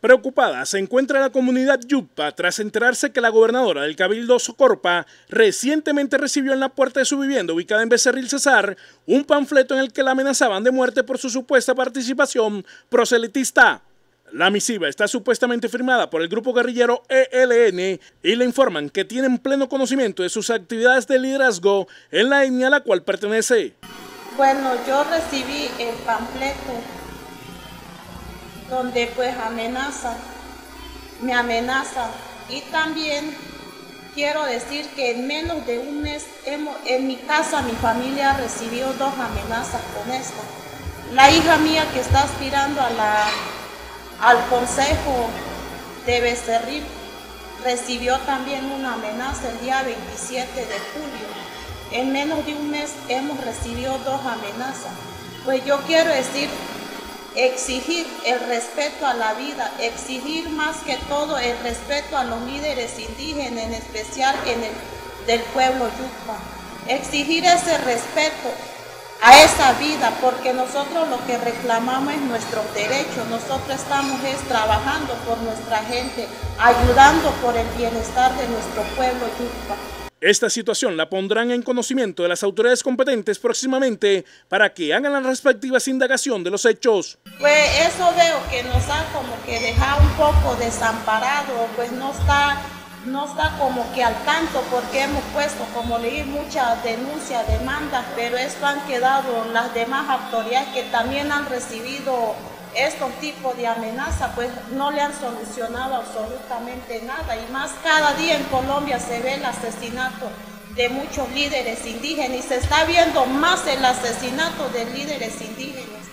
Preocupada se encuentra la comunidad Yupa tras enterarse que la gobernadora del Cabildo Socorpa recientemente recibió en la puerta de su vivienda ubicada en Becerril Cesar un panfleto en el que la amenazaban de muerte por su supuesta participación proselitista. La misiva está supuestamente firmada por el grupo guerrillero ELN y le informan que tienen pleno conocimiento de sus actividades de liderazgo en la etnia a la cual pertenece. Bueno, yo recibí el panfleto donde pues amenaza, me amenaza. Y también quiero decir que en menos de un mes hemos, en mi casa mi familia recibió dos amenazas con esto. La hija mía que está aspirando a la, al consejo de Becerril recibió también una amenaza el día 27 de julio. En menos de un mes hemos recibido dos amenazas. Pues yo quiero decir exigir el respeto a la vida, exigir más que todo el respeto a los líderes indígenas, en especial en el del pueblo Yucpa. Exigir ese respeto a esa vida, porque nosotros lo que reclamamos es nuestros derechos, nosotros estamos es trabajando por nuestra gente, ayudando por el bienestar de nuestro pueblo Yucpa. Esta situación la pondrán en conocimiento de las autoridades competentes próximamente para que hagan las respectivas indagación de los hechos. Pues eso veo que nos ha como que dejado un poco desamparado, pues no está, no está como que al tanto porque hemos puesto, como leí, muchas denuncias, demandas, pero esto han quedado las demás autoridades que también han recibido estos tipos de amenazas pues no le han solucionado absolutamente nada y más cada día en Colombia se ve el asesinato de muchos líderes indígenas y se está viendo más el asesinato de líderes indígenas.